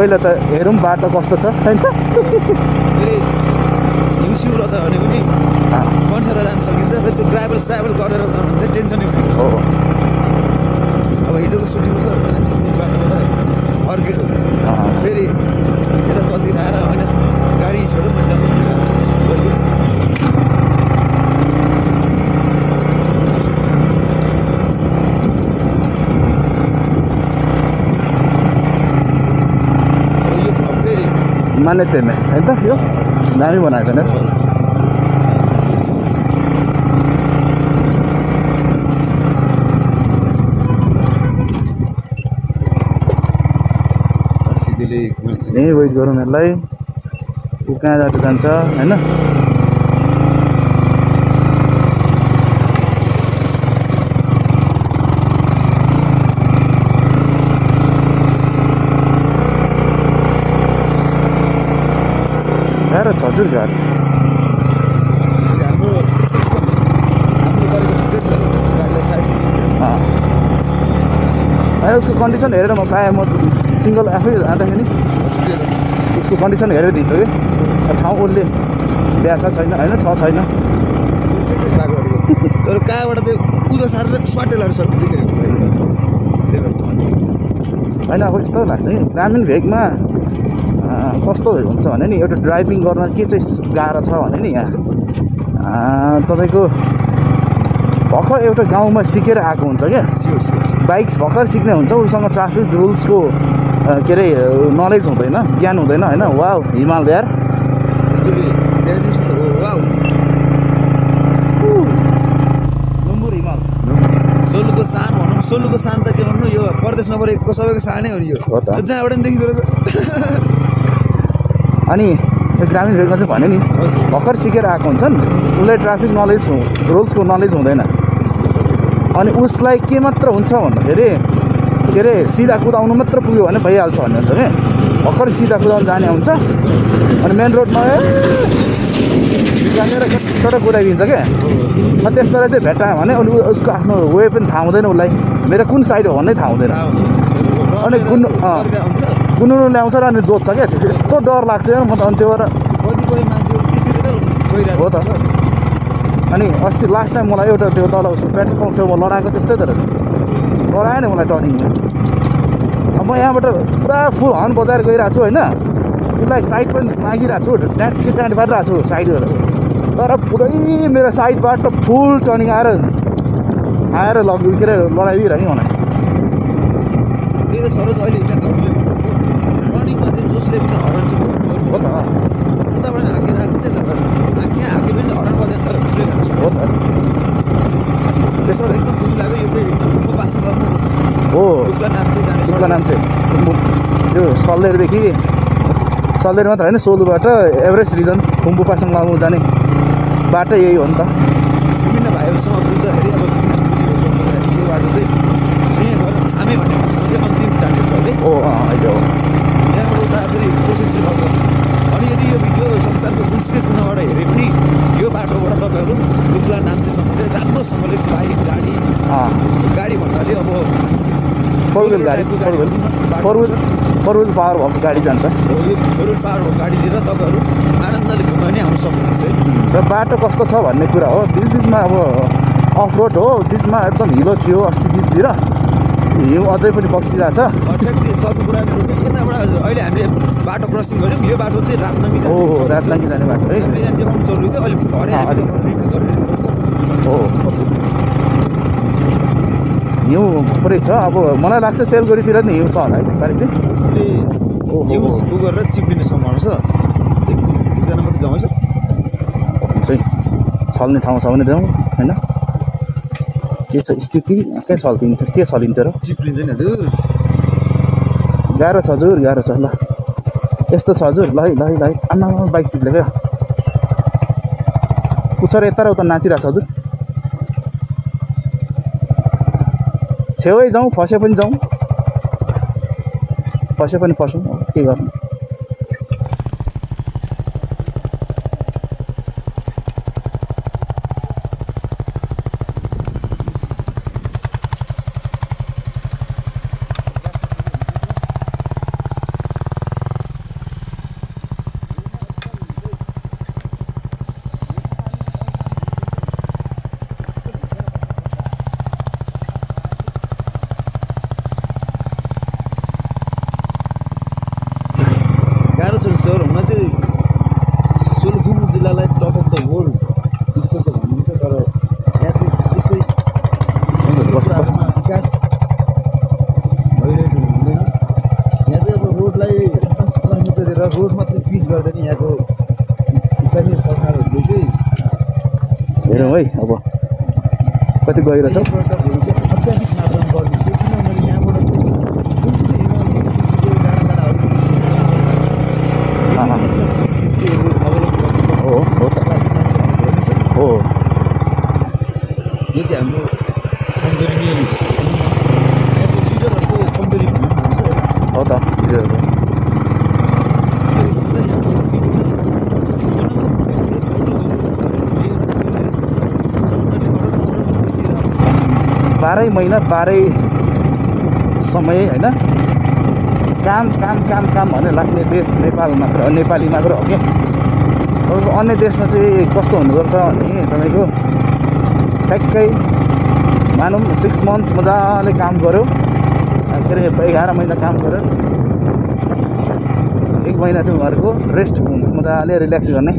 पहिला त हेरौँ बाटो कस्तो छ होइन फेरि हिउँसिउ रहेछ भने पनि अँ, कन्सेर जान सकिन्छ फेरि त्यो ट्राभल ट्राभल गरेर छ भने चाहिँ टेन्सनै हुँदैन हो अब हिजोको सुटिङ छ हामी बिच बाटोबाट फर्केको अँ, फेरि यता कति आएर होइन गाडी छोड्यो म जम्मै गइदिएँ। अब यो भ्लग मान्यता नै होइन त यो दामी बनाएको छ नि सिधैले घुमेको यहीँ वेट गरौँ यसलाई ऊ कहाँ जाँदा जान्छ होइन गाह्रो छ हजुर गाह्रो हाम्रो हाम्रो गरेको ठिक चाहिँ छ गाडीलाई साइड अँ। होइन उसको कन्डिसन हेरेर म प्रायः म सिङ्गल आफै जाँदाखेरि उसको कन्डिसन हेरेर दिन्छु कि ठाउँ उसले बिहा छ छैन होइन छ छैन तर कहाँबाट चाहिँ उदो सारेर सक्छ कि होइन अब यस्तो लाग्छ कि ग्रामीण भेगमा कस्तो हुन्छ भने नि एउटा ड्राइभिङ गर्न के चाहिँ गाह्रो छ भने नि यहाँ? अँ, तपाईँको भर्खर एउटा गाउँमा सिकेर आएको हुन्छ क्या? बाइक भर्खर सिक्ने हुन्छ उसँग ट्राफिक रुल्सको के अरे नलेज हुँदैन ज्ञान हुँदैन होइन? वा हिमाल यार एक्चुली धेरै दिउँसो छ वा लुम्बुर हिमाल। सोलुको सान भनौँ सोलुको सान त के भन्नु यो प्रदेश नम्बर एकको सबैको सानै हो नि यो। जहाँबाट पनि देखिँदो रहेछ। अनि यो ग्रामीण भेगमा चाहिँ भन्यो नि भर्खर सिकेर आएको हुन्छन् उसलाई ट्राफिक नलेज रुल्सको नलेज हुँदैन। अनि उसलाई के मात्र हुन्छ भन्दाखेरि के अरे सिधा कुदाउनु मात्र पुग्यो भने भइहाल्छ भन्ने हुन्छ क्या भर्खर सिधा कुदाउनु जाने हुन्छ अनि मेन रोडमा जानेर तर कुदाइदिन्छ क्या अनि त्यस बेला चाहिँ भेटायो भने अनि उसको आफ्नो वे पनि थाहा हुँदैन उसलाई। मेरो कुन साइड हो भन्ने थाहा हुँदैन। अनि कुन कुनुनु ल्याउँछ र अनि जोत्छ क्या। यस्तो डर लाग्छ म त अनि त्यो भएर। हो त। अनि अस्ति लास्ट टाइम मलाई एउटा त्यो तल उसको पेट्रोल पम्प छेउमा लडाएको त्यस्तै त रहेछ। नि मलाई टर्निङमा म। यहाँबाट पुरा फुल हर्न बजाएर गइरहेको छु होइन। उसलाई साइड पनि मागिरहेको छु के ट्याट पारिरहेको छु साइड गरेर तर पुरै मेरो साइडबाट फुल टर्निङ आएर आएर लग के अरे लडाइदिइरह्यो मलाई। जसले पनि हरान चाहिँ हो त उताबाट हाकेर हाके हाके पनि हरान बजाएर तर खान्छ हो त एकदम खुसी लाग्यो यो चाहिँ गर्नु हो टुक्ला नाम चाहिँ जाने उसको नाम चाहिँ यो सल्लेरदेखि सल्लेर मात्र होइन सोलुबाट एभरेस्ट रिजन खुम्बु पासाङ लामु जाने बाटो यही हो नि त विभिन्न भाइहरूसँग बुझ्दाखेरि अब विभिन्न खुसीहरू सोध्दाखेरि यो बाटो चाहिँ चाहिँ गरेर थामे भन्ने मान्छेले चाहिँ अन्तिम जाने छ है ओ अँ अहिले हो यहाँबाट उता फेरि प्रोसेस चाहिँ गर्छ अनि यदि यो भिडियो संसारको जुनसुकै कुनाबाट हेरे पनि यो बाटोबाट तपाईँहरू लुक्ला नाम्चीसम्म चाहिँ राम्रोसँगले बाइक गाडी अँ गाडी भन्नाले अब फोर विल गाडी four wheel four wheel four wheel power भएको गाडी जान्छ। यो फोर पावरको गाडी लिएर तपाईँहरू आनन्दले घुम्न पनि आउनु सक्नुहुन्छ है। र बाटो कस्तो छ भन्ने कुरा हो बिच बिचमा अब अफ रोड हो बिचमा एकदम हिलो थियो अस्ति बिचतिर। हिउँ अझै पनि बक्सिरहेको छ ठ्याक्कै सब कुरा यताबाट अहिले हामीले बाटो क्रसिङ गऱ्यौँ यो बाटो चाहिँ रातनगी ओ हो राजलाङ्गी जाने बाटो है। देखाउनु जरुरी थियो अहिले भरे हो हिउँ पुरै छ अब मलाई लाग्छ सेलगढीतिर नि हिउँ छ होला है पारि चाहिँ। उ गरेर चिप्लिने सम्भावना छ एक दुईजना मात्रै हुन्छ है छल्ने ठाउँ छ भने जाउँ होइन? के छ? स्थिति के छल्किन्छ के छलिन्छ र चिप्लिन्छ नि हजुर। गाह्रो छ हजुर गाह्रो छ। ल। यस्तो छ हजुर। ल है ल है ल है। आमा बाइक चिप्ले क्या पुछर यता र उता नाचिरहेको छ हजुर। छेउै जाउँ फसे पनि जाउँ। फसे पनि फसौँ अब के गर्नु सर हुन चाहिँ सोलुखुम्बु जिल्लालाई टप अफ द वर्ल्ड विश्व त भनिन्छ तर यहाँ चाहिँ त्यस्तै कुराहरूमा विकास भइरहेको हुँदैन यहाँ चाहिँ अब रोडलाई एकदम प्राथमिकता दिएर रोड मात्रै पिच गर्दैन यहाँको स्थानीय सरकारहरूले चाहिँ हेरौँ है अब कति गहिरो छ पर्यटकहरू चाहिँ अत्याधिक मात्रामा गरिदिन्छ किनभने यहाँबाट चाहिँ जुनसुकै हिमाली जुनसुकै डाँडा अँ, अँ। डाँडाहरू दृश्यहरू अवलोकन गर्न सक्छ। हो हो त। हो यो चाहिँ हाम्रो कमजोरी हो त बाह्रै महिना बाह्रै समय होइन? काम काम काम काम भनेर लाग्ने देश नेपाल मात्र नेपाली मात्र हो क्या तपाईँको अन्य देशमा चाहिँ कस्तो रहेछ भने तपाईँको ठ्याक्कै मानौँ सिक्स मन्थ्स मजाले काम गऱ्यो के अरे एघार महिना काम गऱ्यो एक महिना चाहिँ उनीहरूको रेस्ट मजाले रिल्याक्स गर्ने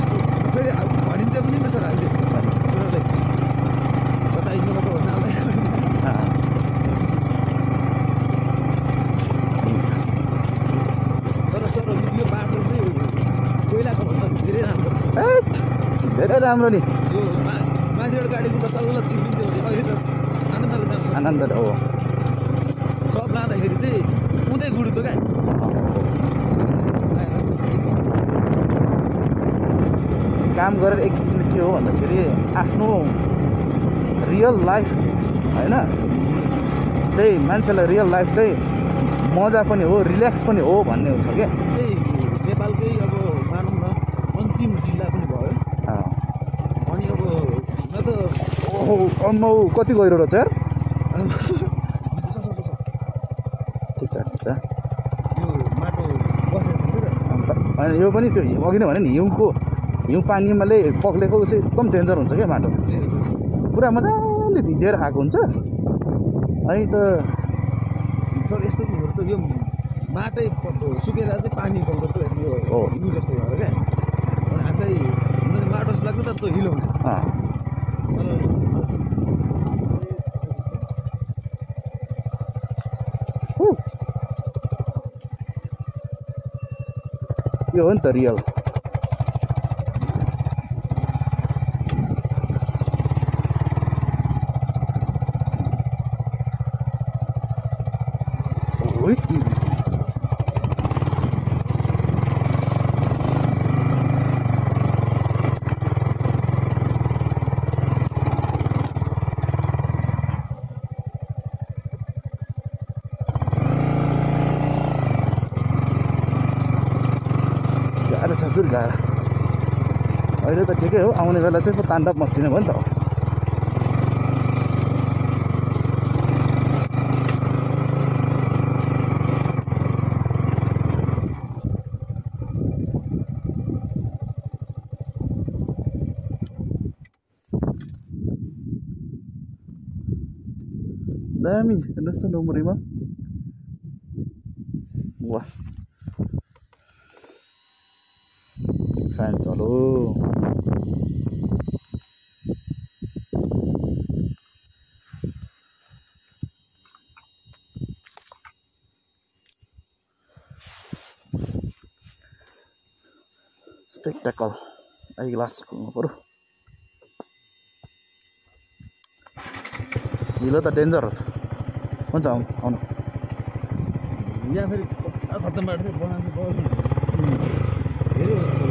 भनिन्छ पनि त सर अहिले कुरोलाई कता इन्डोबाट भन्न आउँदैन तर सर यो बाटो चाहिँ कोइलाको भन्दा धेरै राम्रो हैट, धेरै राम्रो नि यो मा- माथिबाट गाडी कुदा सल्ल चिप्लिन्थ्यो भने अहिले त आनन्दले जान्छ। आनन्द हो। सब लाँदाखेरि चाहिँ उतै गुड्थ्यो क्या। काम गरेर एक किसिमले के हो भन्दाखेरि आफ्नो रियल लाइफ होइन? चाहिँ मान्छेलाई रियल लाइफ चाहिँ मजा पनि हो रिल्याक्स पनि हो भन्ने हुन्छ क्या। नेपालकै अब मानौँ न अन्तिम जिल्ला पनि भयो अँ। अनि अब न त ओहो अम्मौ कति गहिरो रहेछ यार ठिक छ ठिक छ त। होइन यो पनि त्यो अघि नै भने नि हिउँको हिउँ पानीमाले पग्लेको चाहिँ एकदम डेन्जर हुन्छ क्या माटो। हो। पुरा मजाले भिजेर आएको हुन्छ। अनि त सर यस्तो पनि हुन्छ यो माटै प- सुकेर चाहिँ पानी यस्तो यो हो। हिउँ जस्तो भयो क्या। अनि हामीलाई माटो जस्तो लाग्छ तर त्यो हिलो हुन्छ। यो हो नि त रियल ओइ। गाह्रो छ जुर गाह्रो अहिले त ठिकै हो आउने बेला चाहिँ पो ताण्डव मच्चिने भयो नि त। दामी हेर्नुहोस् त नौमरीमा। वाह। फ्यान चलो स्पेक्टाकल आई ग्लास खोल्नु पऱ्यो हिलो त डेन्जर छ हुन्छ आउनु आउनु यहाँ फेरि कता खत्तम बाटो चाहिँ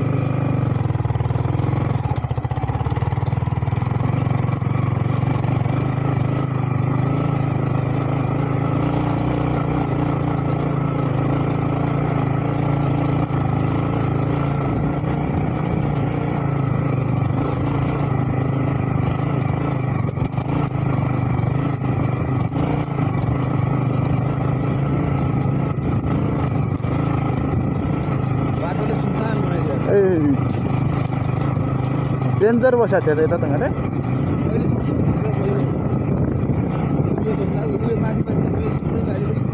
बसेको थियो त यता त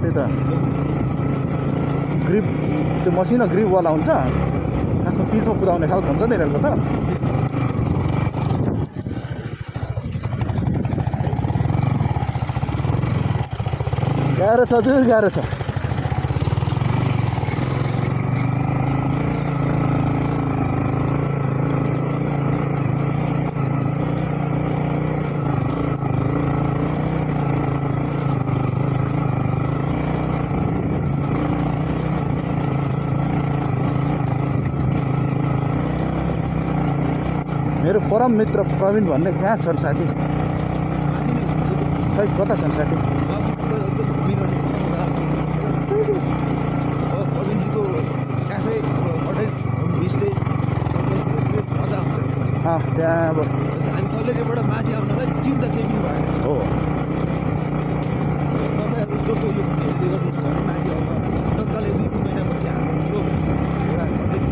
त्यही त ग्रिप त्यो मसिनो ग्रिपवाला हुन्छ। खासमा पिचमा कुदाउने खालको हुन्छ नि त। गाह्रो छ हजुर गाह्रो छ मेरो परम मित्र प्रवीण भन्ने कहाँ छन् साथी? खै कता छन् साथी? त्यहाँ अब। हामी सल्लेबाट माथि आउनलाई चिन्ता केही पनि भएन हो। तपाईँहरू जो कोही यो हेर्दै गर्नुहुन्छ भने माथि आउनु तत्कालै दुई तिन महिनापछि हाम्रो एउटा कटेज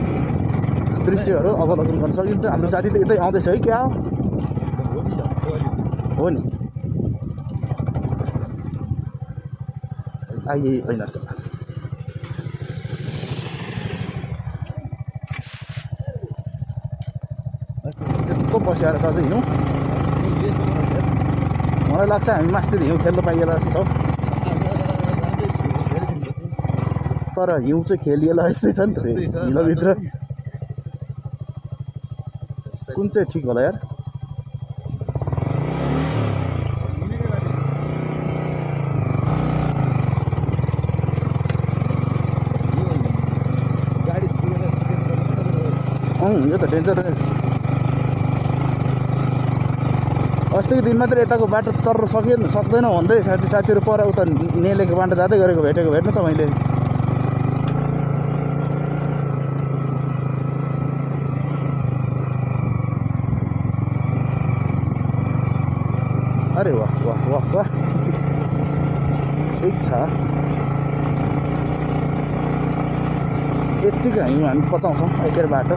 दृश्यहरू अवलोकन गर्न सकिन्छ हाम्रो साथी त यतै आउँदैछ है क्या हो नि आइए होइन बसेर छ चाहिँ हिउँ मलाई लाग्छ हामी मास्तिर हिउँ खेल्नु पाइएला जस्तो छ। तर हिउँ चाहिँ खेलिएला यस्तै छ नि त। हिलोभित्र कुन चाहिँ ठिक होला यार? यो त डेन्जर अस्तिको दिन मात्रै यताको बाटो तर्नु सकिएन सक्दैन भन्दै साथी साथीहरू पर उता नेलेको बाटो जाँदै गरेको भेटेको भेट्नु त मैले अरे वाह वाह वाह वाह ठिक छ यत्तिकै हिउँ हामी पचाउँछौँ एकेर बाटो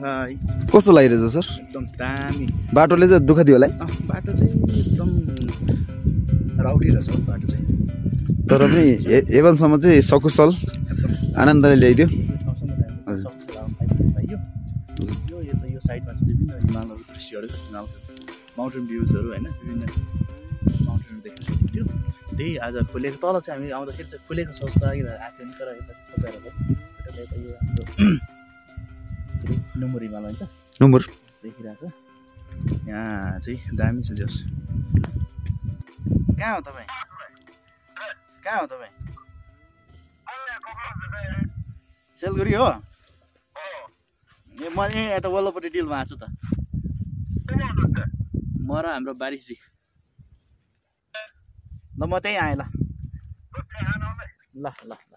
हाई कस्तो लागिरहेछ सर? एकदम दामी। बाटोले चाहिँ दुःख दियो होला है? बाटो चाहिँ एकदम राउडी रहेछ बाटो चाहिँ। तर पनि हेभनसम्म चाहिँ सकुशल आनन्दले ल्याइदियो। त्यही आज खोलेको तल चाहिँ हामी आउँदाखेरि चाहिँ खोलेको छ जस्तो लागिरहेको आएको नि तर यता यता यो हाम्रो नुमुर हिमाल होइन नम्बर देखिरहेको छ। यहाँ चाहिँ दामी छ जस। कहाँ हो तपाईँ? कहाँ हो तपाईँ? सिलगढी हो? ए म यहीँ यता वल्लोपट्टि डिलमा आएको छु त। म र हाम्रो बारिसजी ल म त्यहीँ आएँ ल ल ल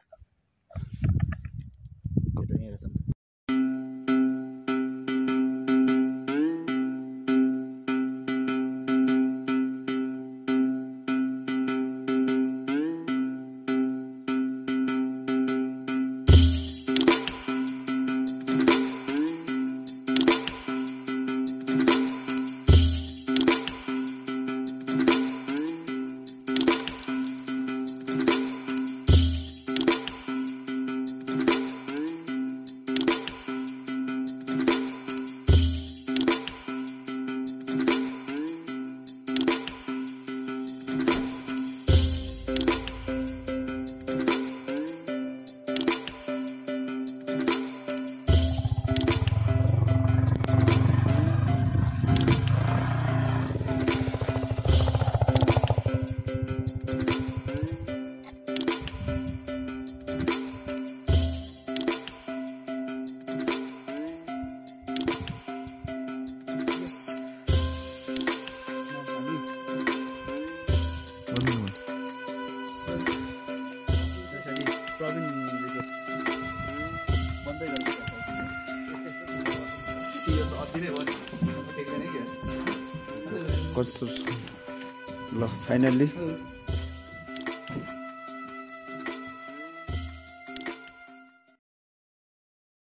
ल फाइनल्ली